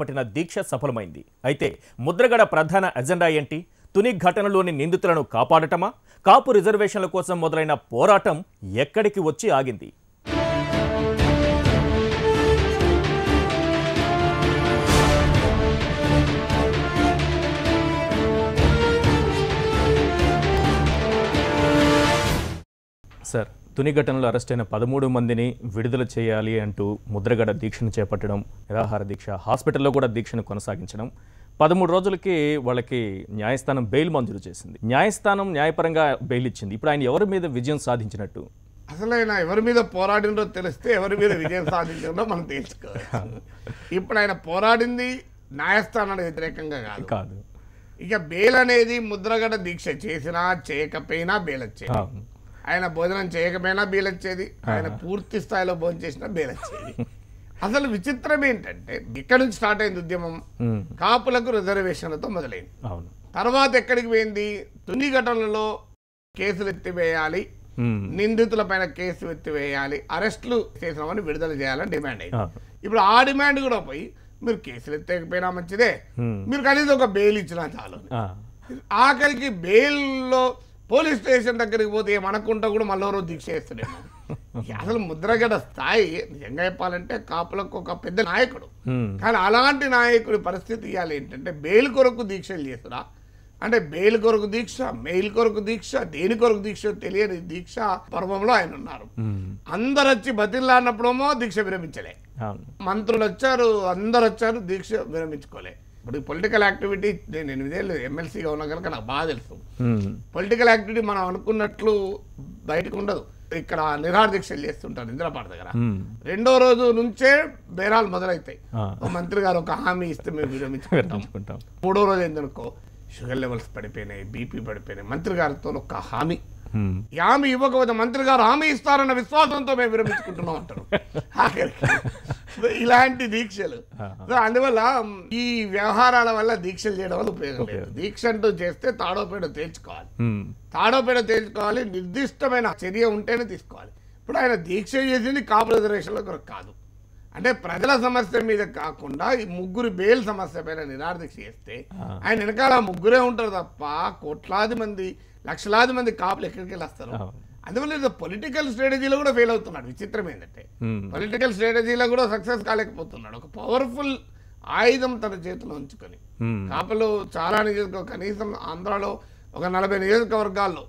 పట్టిన దీక్ష సఫలమైంది. అయితే ముద్రగడ ప్రధాన ఎజెండా ఏంటి? తుని ఘటనలోని నిందితులను కాపాడటమా? కాపు రిజర్వేషన్ల కోసం మొదలైన పోరాటం ఎక్కడికి వచ్చి ఆగింది? సార్ తుని ఘటనలో అరెస్ట్ అయిన పదమూడు మందిని విడుదల చేయాలి అంటూ ముద్రగడ దీక్షను చేపట్టడం నిరాహార దీక్ష హాస్పిటల్లో కూడా దీక్షను కొనసాగించడం పదమూడు రోజులకి వాళ్ళకి న్యాయస్థానం బెయిల్ మంజూరు చేసింది. న్యాయస్థానం న్యాయపరంగా బెయిల్ ఇచ్చింది. ఇప్పుడు ఆయన ఎవరి మీద విజయం సాధించినట్టు? అసలు ఆయన ఎవరి మీద పోరాడినో తెలిస్తే ఎవరి మీద విజయం సాధించిందో మనం తెలుసుకోవచ్చు ఇప్పుడు ఆయన పోరాడింది న్యాయస్థానానికి వ్యతిరేకంగా కాదు. కాదు. ఇక బెయిల్ అనేది ముద్రగడ దీక్ష చేసినా చేయకపోయినా బెయిల్ వచ్చేది. ఆయన భోజనం చేయకపోయినా బెయిల్ వచ్చేది ఆయన పూర్తి స్థాయిలో భోజనం చేసినా బెయిల్ వచ్చేది అసలు విచిత్రం ఏంటంటే ఇక్కడ నుంచి స్టార్ట్ అయింది ఉద్యమం. కాపులకు రిజర్వేషన్లతో మొదలైంది. తర్వాత ఎక్కడికి పోయింది? తుని ఘటనలలో కేసులు ఎత్తివేయాలి. నిందితుల పైన కేసు ఎత్తివేయాలి. అరెస్టులు చేసిన వారిని విడుదల చేయాలని డిమాండ్ అయింది. ఇప్పుడు ఆ డిమాండ్ కూడా పోయి మీరు కేసులు ఎత్తకపోయినా మంచిదే. మీరు కనీసం ఒక బెయిల్ ఇచ్చినా చాలు ఆఖరికి బెయిల్లో పోలీస్ స్టేషన్ దగ్గరికి పోతే ఏమనకుండా కూడా మళ్ళీ రోజు దీక్ష చేస్తున్నాడు అసలు ముద్రగడ స్థాయి నిజంగా చెప్పాలంటే కాపులకు ఒక పెద్ద నాయకుడు. కానీ అలాంటి నాయకుడి పరిస్థితి ఇవ్వాలి ఏంటంటే బెయిల్ కొరకు దీక్షలు చేస్తురా? అంటే బెయిల్ కొరకు దీక్ష మెయిల్ కొరకు దీక్ష దేని కొరకు దీక్ష తెలియని దీక్ష పర్వంలో ఆయన ఉన్నారు. అందరు వచ్చి బతిల్లాడినప్పుడేమో దీక్ష విరమించలే. మంత్రులు వచ్చారు అందరు వచ్చారు దీక్ష విరమించుకోలే. ఇప్పుడు పొలిటికల్ యాక్టివిటీ నేను ఎనిమిదేళ్ళు ఎమ్మెల్సీగా ఉన్నా కనుక నాకు బాగా తెలుసు. పొలిటికల్ యాక్టివిటీ మనం అనుకున్నట్లు బయటకు ఉండదు. ఇక్కడ నిరాహార దీక్షలు చేస్తుంటారు ఇంద్రపాట దగ్గర. రెండో రోజు నుంచే బేరాలు మొదలవుతాయి మంత్రి గారు ఒక హామీ ఇస్తే మేము విరమించుకుంటాం. మూడో రోజు ఏందనుకో షుగర్ లెవెల్స్ పడిపోయినాయి బీపీ పడిపోయినాయి. మంత్రి గారితో ఒక హామీ. హామీ ఇవ్వకపోతే మంత్రి గారు హామీ ఇస్తారన్న విశ్వాసంతో మేము విరమించుకుంటున్నాం అంటారు. ఆఖరికి ఇలాంటి దీక్షలు. సో అందువల్ల ఈ వ్యవహారాల వల్ల దీక్షలు చేయడం వల్ల ఉపయోగం లేదు. దీక్ష అంటూ చేస్తే తాడోపేడో తేల్చుకోవాలి. తాడోపేడ తేల్చుకోవాలి నిర్దిష్టమైన చర్య ఉంటేనే తీసుకోవాలి. ఇప్పుడు ఆయన దీక్ష చేసింది కాపు రిజర్వేషన్ల కొరకు కాదు. అంటే ప్రజల సమస్య మీద కాకుండా ఈ ముగ్గురు బెయిల్ సమస్య పైన నిరాహార దీక్ష చేస్తే ఆయన వెనకాల ముగ్గురే ఉంటారు తప్ప కోట్లాది మంది లక్షలాది మంది కాపులు ఎక్కడికి వెళ్ళి వస్తారు. అందువల్ల పొలిటికల్ స్ట్రాటజీలో కూడా ఫెయిల్ అవుతున్నాడు. విచిత్రం ఏంటంటే పొలిటికల్ స్ట్రాటజీలో కూడా సక్సెస్ కాలేకపోతున్నాడు. ఒక పవర్ఫుల్ ఆయుధం తన చేతిలో ఉంచుకొని ఉమ్, కాపులు చాలా నియోజక కనీసం ఆంధ్రాలో ఒక నలభై నియోజకవర్గాల్లో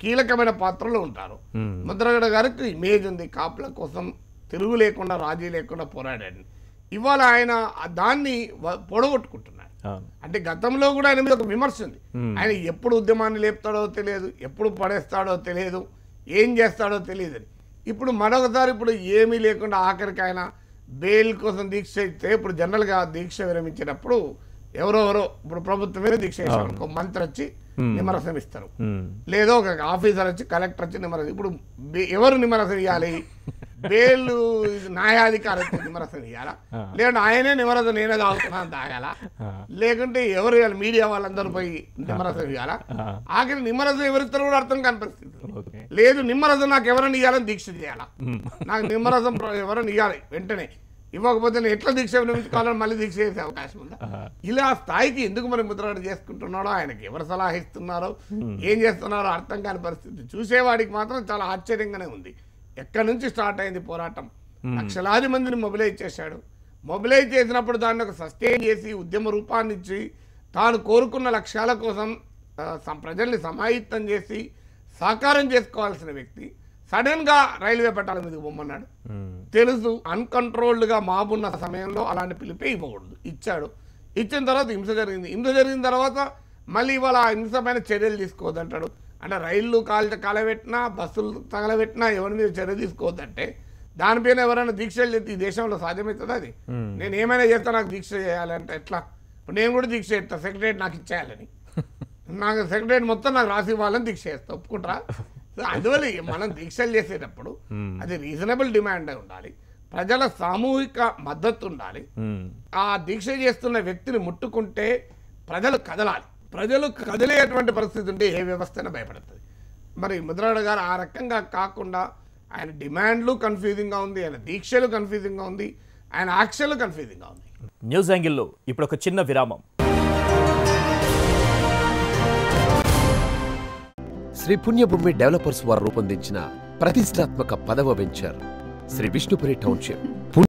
కీలకమైన పాత్రలో ఉంటారు. ఉమ్, ముద్రగడ గారికి ఇమేజ్ ఉంది. కాపుల కోసం తిరుగు లేకుండా రాజీ లేకుండా పోరాడాడు. ఇవాళ ఆయన దాన్ని పొడగొట్టుకుంటున్నాడు. అంటే గతంలో కూడా ఆయన మీద ఒక విమర్శ ఉంది. Hmm. ఆయన ఎప్పుడు ఉద్యమాన్ని లేపుతాడో తెలియదు ఎప్పుడు పడేస్తాడో తెలియదు. ఏం చేస్తాడో తెలియదు. ఇప్పుడు మరొకసారి ఇప్పుడు ఏమీ లేకుండా ఆఖరికి ఆయన బెయిల్ కోసం దీక్ష ఇస్తే ఇప్పుడు జనరల్గా దీక్ష విరమించేటప్పుడు ఎవరెవరో ఇప్పుడు ప్రభుత్వం మీద దీక్ష ఒక మంత్రి వచ్చి నిమ్మరసం ఇస్తారు లేదో ఒక ఆఫీసర్ వచ్చి కలెక్టర్ వచ్చి నిమ్మరసం ఇప్పుడు ఎవరు నిమ్మరసం ఇవ్వాలి బెయిల్ న్యాయాధికారి వచ్చి నిమ్మరసం ఇవ్వాలా లేదంటే ఆయనే నిమ్మరసం నేనే తాగుతున్నాను తాగాల? లేకుంటే ఎవరు మీడియా వాళ్ళందరూ పోయి నిమ్మరసం ఇవ్వాలా ఆఖరి నిమ్మరసం ఎవరిస్తారో కూడా అర్థం కాని పరిస్థితి. లేదు నిమ్మరసం నాకు ఎవరైనా ఇవ్వాలని దీక్ష చేయాలా? నాకు నిమ్మరసం ఎవరైనా ఇవ్వాలి వెంటనే. ఇవ్వకపోతే నేను ఎట్లా దీక్ష విరమించుకోవాలని మళ్ళీ దీక్ష చేసే అవకాశం ఉందా? ఇలా స్థాయికి ఎందుకు మరి ముద్రగడ చేసుకుంటున్నాడో ఆయనకి ఎవరు సలహా ఇస్తున్నారో ఏం చేస్తున్నారో అర్థం కాని పరిస్థితి. చూసేవాడికి మాత్రం చాలా ఆశ్చర్యంగానే ఉంది. ఎక్కడి నుంచి స్టార్ట్ అయింది పోరాటం? లక్షలాది మందిని మొబిలైజ్ చేశాడు. మొబిలైజ్ చేసినప్పుడు దాన్ని ఒక సస్టైన్ చేసి ఉద్యమ రూపాన్ని ఇచ్చి తాను కోరుకున్న లక్ష్యాల కోసం ప్రజల్ని సమాహితం చేసి సాకారం చేసుకోవాల్సిన వ్యక్తి సడన్గా రైల్వే పట్టాల మీదకి పొమ్మన్నాడు. తెలుసు అన్కంట్రోల్డ్గా మాబున్న సమయంలో అలాంటి పిలిపే ఇవ్వకూడదు. ఇచ్చాడు. ఇచ్చిన తర్వాత హింస జరిగింది. హింస జరిగిన తర్వాత మళ్ళీ ఇవాళ ఆ హింస పైన చర్యలు తీసుకోవద్దంటాడు. అంటే రైళ్ళు కాల్ కాలబెట్టినా బస్సులు తగలబెట్టినా ఎవరి మీద చర్య తీసుకోవద్దంటే దానిపైన ఎవరైనా దీక్షలు చేస్తే ఈ దేశంలో సాధ్యమవుతుంది అది. నేను ఏమైనా చేస్తా నాకు దీక్ష చేయాలంటే ఎట్లా? ఇప్పుడు నేను కూడా దీక్ష చేస్తా. సెక్రటరీ నాకు ఇచ్చేయాలని. నాకు సెక్రటరీ మొత్తం నాకు రాసి ఇవ్వాలని దీక్ష చేస్తా. ఒప్పుకుంటారా? అందువల్ల మనం దీక్షలు చేసేటప్పుడు Hmm. అది రీజనబుల్ డిమాండ్ అయి ఉండాలి. ప్రజల సామూహిక మద్దతు ఉండాలి. ఉమ్, ఆ దీక్ష చేస్తున్న వ్యక్తిని ముట్టుకుంటే ప్రజలు కదలాలి. ప్రజలు కదిలేటువంటి పరిస్థితి ఉంటే ఏ వ్యవస్థను భయపడుతుంది. మరి ముద్రాడ గారు ఆ రకంగా కాకుండా ఆయన డిమాండ్లు కన్ఫ్యూజింగ్గా ఉంది ఆయన దీక్షలు కన్ఫ్యూజింగ్గా ఉంది ఆయన యాక్షన్లు కన్ఫ్యూజింగ్గా ఉంది. న్యూస్ యాంగిల్లో ఇప్పుడు ఒక చిన్న విరామం. శ్రీ పుణ్యభూమి డెవలపర్స్ వారు రూపొందించిన ప్రతిష్టాత్మక పదవ వెంచర్ శ్రీ విష్ణుపురి టౌన్షిప్.